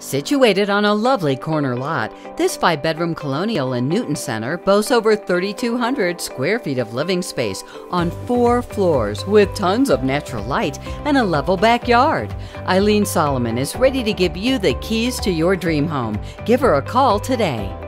Situated on a lovely corner lot, this five bedroom colonial in Newton Centre boasts over 3,200 square feet of living space on four floors with tons of natural light and a level backyard. Ilene Solomon is ready to give you the keys to your dream home. Give her a call today.